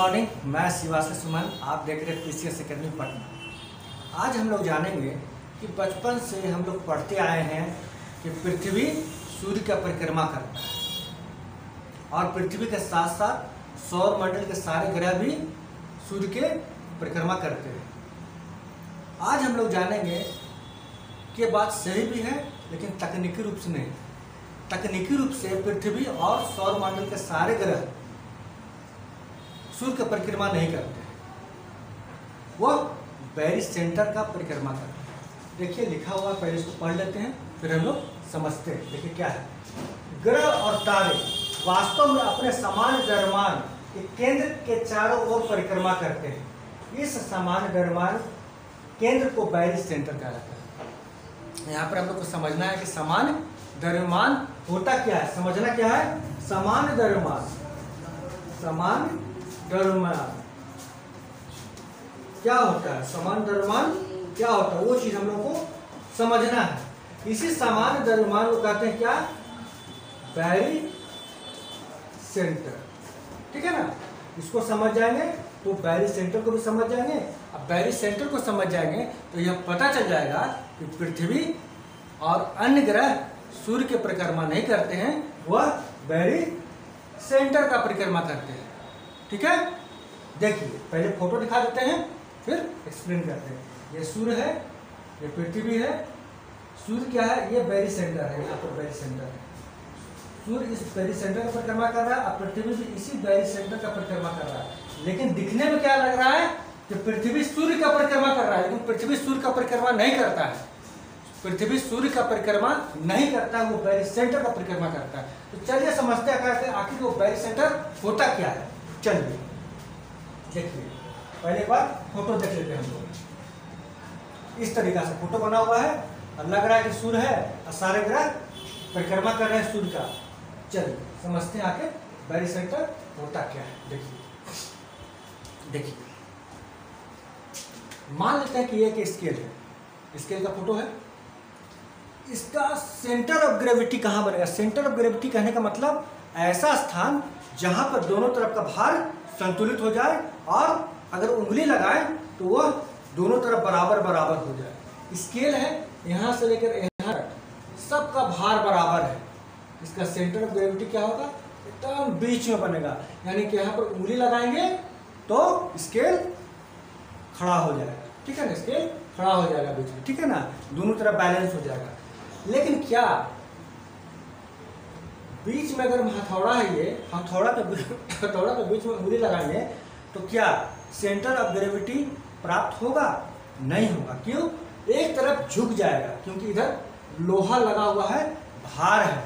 Morning मैं शिवासी सुमन, आप देख रहे हैं P C S academy Patna. आज हम लोग जानेंगे कि बचपन से हम लोग पढ़ते आए हैं कि पृथ्वी सूर्य का परिक्रमा करता है। और पृथ्वी के साथ साथ सौर मंडल के सारे ग्रह भी सूर्य के परिक्रमा करते हैं। आज हम लोग जानेंगे कि बात सही भी है, लेकिन तकनीकी रूप से नहीं। तकनीकी रूप से पृथ्वी और सौर मंडल के सारे ग्रह सूर्य का परिक्रमा नहीं करते। हैं वो बैरी सेंटर का परिक्रमा करते हैं। देखिए, लिखा हुआ पहले इसको पढ़ लेते हैं, फिर हम लोग समझते हैं। देखिए क्या है। ग्रह और तारे वास्तव में अपने समान द्रव्यमान के केंद्र के चारों ओर परिक्रमा करते हैं। इस समान द्रव्यमान केंद्र को बैरी सेंटर कहा जाता है। यहाँ पर हम लोग को समझना है कि समान द्रव्यमान होता क्या है। समझना क्या है? समान द्रव्यमान। समान द्रव्यमान क्या होता है? समान द्रव्यमान क्या होता है? वो चीज़ हम लोग को समझना है। इसी समान द्रव्यमान को कहते हैं क्या? बैरी सेंटर ठीक है ना? इसको समझ जाएँगे तो बैरी सेंटर को भी समझ जाएँगे। अब बैरी सेंटर को समझ जाएँगे तो यह पता चल जाएगा कि पृथ्वी और अन्य ग्रह सूर्य के परिक्रमा नहीं करते हैं, वह बैरी सेंटर का परिक्रमा करते हैं। ठीक है? देखिए, पहले फ़ोटो दिखा देते हैं, फिर एक्सप्लेन करते हैं। ये सूर्य है, ये पृथ्वी है। सूर्य क्या है? ये बैरी सेंटर है, यहाँ पर बैरी सेंटर है। सूर्य इस बैरी सेंटर का परिक्रमा कर रहा है, और पृथ्वी भी इसी बैरी सेंटर का परिक्रमा कर रहा है। लेकिन दिखने में क्या लग रहा है? कि पृथ्वी सूर्य का परिक्रमा कर रहा है, लेकिन पृथ्वी सूर्य का परिक्रमा नहीं करता है। पृथ्वी सूर्य का परिक्रमा नहीं करता है वो बैरी सेंटर का परिक्रमा करता है। तो चलिए समझते हैं आखिर वो बैरी सेंटर होता क्या है? चलिए, देखिए, पहले बार फ़ोटो देख लेते हैं हम लोग। इस तरीका से फ़ोटो बना हुआ है, और लग रहा है कि सूर्य है, और सारे ग्रह परिक्रमा कर रहे हैं सूर्य का। चलिए, समझते हैं आके बैरी सेंटर होता क्या है, देखिए। देखिए, मान लेते हैं कि एक स्केल है। स्केल का फ़ोटो है। इसका सेंटर ऑफ़ ग्रेविटी कहाँ बनेगा? सेंटर ऑफ़ ग्रेविटी कहने का मतलब ऐसा स्थान जहाँ पर दोनों तरफ़ का भार संतुलित हो जाए और अगर उंगली लगाए तो वह दोनों तरफ़ बराबर बराबर हो जाए। स्केल है, यहाँ से लेकर यहाँ तक, सबका भार बराबर है। इसका सेंटर ऑफ़ ग्रेविटी क्या होगा? एकदम बीच में बनेगा। यानी कि यहाँ पर उंगली लगाएँगे तो स्केल खड़ा हो जाएगा। ठीक है ना? स्केल खड़ा हो जाएगा बीच में। ठीक है ना? दोनों तरफ़ बैलेंस हो जाएगा। लेकिन क्या बीच में अगर हथौड़ा है ये, हथौड़ा के हथौड़ा के बीच में उंगली लगाएँगे तो क्या सेंटर ऑफ़ ग्रेविटी प्राप्त होगा? नहीं होगा। क्यों? एक तरफ़ झुक जाएगा, क्योंकि इधर लोहा लगा हुआ है, भार है।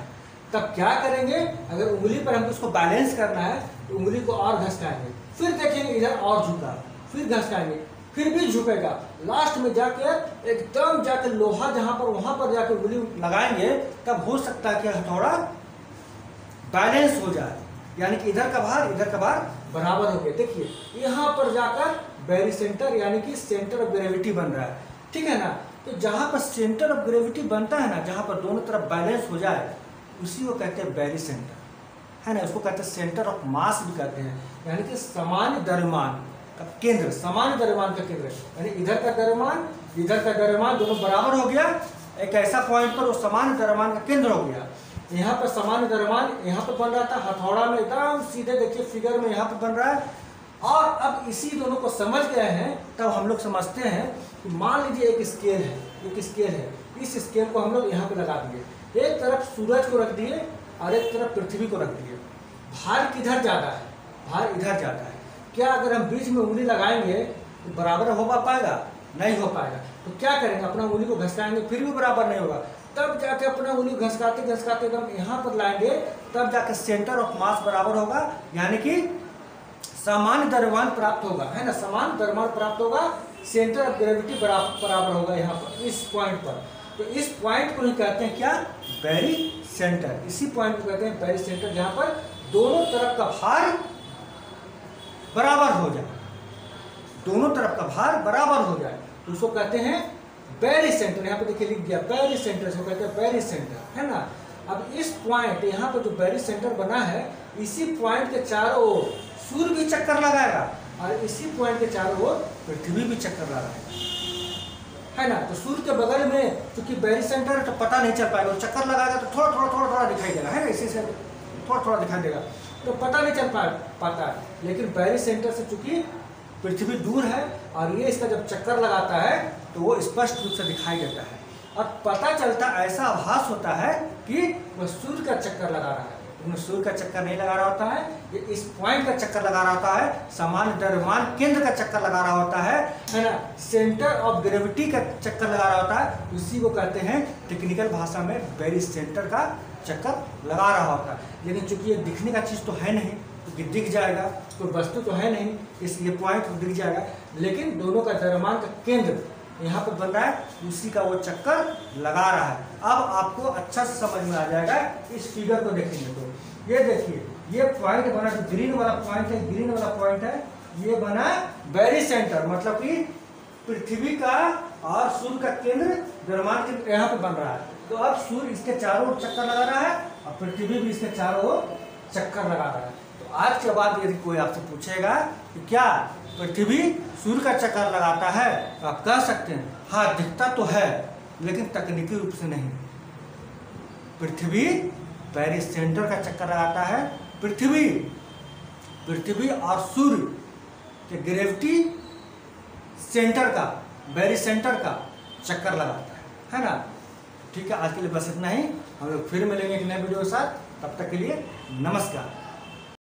तब क्या करेंगे? अगर उंगली पर हमको उसको बैलेंस करना है तो उंगली को और घसकाएँगे। फिर देखेंगे इधर और झुका, फिर घसकाएँगे, फिर भी झुकेगा। लास्ट में जाके, एकदम जाके लोहा जहाँ पर, वहाँ पर जाके उंगली लगाएँगे, तब हो सकता है कि हथौड़ा बैलेंस हो जाए। यानी कि इधर का भार, इधर का भार बराबर हो गया। देखिए, यहाँ पर जाकर बैरी सेंटर, यानी कि सेंटर ऑफ़ ग्रेविटी बन रहा है। ठीक है ना? तो जहाँ पर सेंटर ऑफ़ ग्रेविटी बनता है ना, जहाँ पर दोनों तरफ़ बैलेंस हो जाए, उसी को कहते हैं बैरी सेंटर। है ना? उसको कहते हैं सेंटर ऑफ़ मास भी कहते हैं। यानी कि सामान्य द्रव्यमान का केंद्र, सामान्य द्रव्यमान का केंद्र। यानी इधर का द्रव्यमान, इधर का द्रव्यमान दोनों बराबर हो गया। एक ऐसा पॉइंट पर वो सामान्य द्रव्यमान का केंद्र हो गया। यहाँ पर सामान्य द्रव्यमान यहाँ पर बन रहा था, हथौड़ा में एकदम सीधे देखिए फिगर में यहाँ पर बन रहा है। और अब इसी दोनों को समझ गए हैं, तब हम लोग समझते हैं कि मान लीजिए एक स्केल है, एक स्केल है, इस स्केल को हम लोग यहाँ पर लगा दिए। एक तरफ़ सूरज को रख दिए और एक तरफ़ पृथ्वी को रख दिए। भार किधर ज़्यादा है? भार इधर ज़्यादा है। क्या अगर हम बीच में उंगली लगाएँगे तो बराबर हो पाएगा? नहीं हो पाएगा। तो क्या करेंगे? अपना उंगली को घसकाएँगे फिर भी बराबर नहीं होगा। तब जाके अपना उंगली घसकाते घसकाते एकदम यहाँ पर लाएँगे, तब जाके सेंटर ऑफ़ मास बराबर होगा, यानी कि समान द्रव्यमान प्राप्त होगा, है ना? समान द्रव्यमान प्राप्त होगा सेंटर ऑफ़ ग्रेविटी बराबर होगा यहाँ पर, इस पॉइंट पर। तो इस पॉइंट को ही कहते हैं क्या? बैरी सेंटर इसी पॉइंट को कहते हैं बैरी सेंटर जहाँ पर दोनों तरफ़ का भार बराबर हो जाए। दोनों तरफ़ का भार बराबर हो जाए। तो उसको कहते हैं बैरी सेंटर यहाँ पे देखिए लिख दिया बैरी सेंटर इसको कहते हैं बैरी सेंटर है ना? अब इस पॉइंट यहाँ पर जो बैरी सेंटर बना है, इसी पॉइंट के चारों ओर सूर्य भी चक्कर लगाएगा और इसी पॉइंट के चारों ओर पृथ्वी भी चक्कर लगाएगा, है ना? तो सूर्य के बगल में, चूँकि बेरी सेंटर तो पता नहीं चल पाएगा चक्कर लगाएगा तो थोड़ा थोड़ा थोड़ा थोड़ा दिखाई देगा, है ना? इसी से थोड़ा थोड़ा दिखाई देगा तो पता नहीं चल पा, पाता लेकिन बेरी सेंटर से चूँकि पृथ्वी दूर है और ये इसका जब चक्कर लगाता है तो वो स्पष्ट रूप से दिखाई देता है। और पता चलता, ऐसा आभास होता है कि वह सूर्य का चक्कर लगा रहा है। लेकिन सूर्य का चक्कर नहीं लगा रहा होता है, ये इस पॉइंट का चक्कर लगा रहा होता है, सामान्य द्रव्यमान केंद्र का चक्कर लगा रहा होता है है ना? सेंटर ऑफ़ ग्रेविटी का चक्कर लगा रहा होता है, उसी को कहते हैं टेक्निकल भाषा में बेरी सेंटर का चक्कर लगा रहा होता है। लेकिन चूँकि ये दिखने का चीज़ तो है नहीं दिख जाएगा कोई वस्तु तो है नहीं, इसलिए पॉइंट तो दिख जाएगा। लेकिन दोनों का द्रव्यमान का केंद्र यहाँ पर बन रहा है, उसी का वो चक्कर लगा रहा है। अब आपको अच्छा से समझ में आ जाएगा, इस फिगर को देखेंगे तो। ये देखिए, ये पॉइंट बना जो ग्रीन वाला पॉइंट है ग्रीन वाला पॉइंट है, ये बना वेरी सेंटर मतलब कि पृथ्वी का और सूर्य का केंद्र द्रव्यमान केंद्र यहाँ पे बन रहा है। तो अब सूर्य इसके चारों ओर चक्कर लगा रहा है, और पृथ्वी भी इसके चारों ओर चक्कर लगा रहा है। तो आज के बाद यदि कोई आपसे पूछेगा कि क्या पृथ्वी सूर्य का चक्कर लगाता है तो आप कह सकते हैं हाँ दिखता तो है, लेकिन तकनीकी रूप से नहीं। पृथ्वी पेरिस सेंटर का चक्कर लगाता है। पृथ्वी पृथ्वी और सूर्य के ग्रेविटी सेंटर का बेरी सेंटर का चक्कर लगाता है है ना? ठीक है, आज के लिए बस इतना ही। हम लोग फिर मिलेंगे एक नए वीडियो के साथ। तब तक के लिए नमस्कार।